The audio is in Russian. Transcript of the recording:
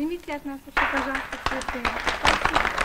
Примите от нас еще, пожалуйста, цветы. Спасибо.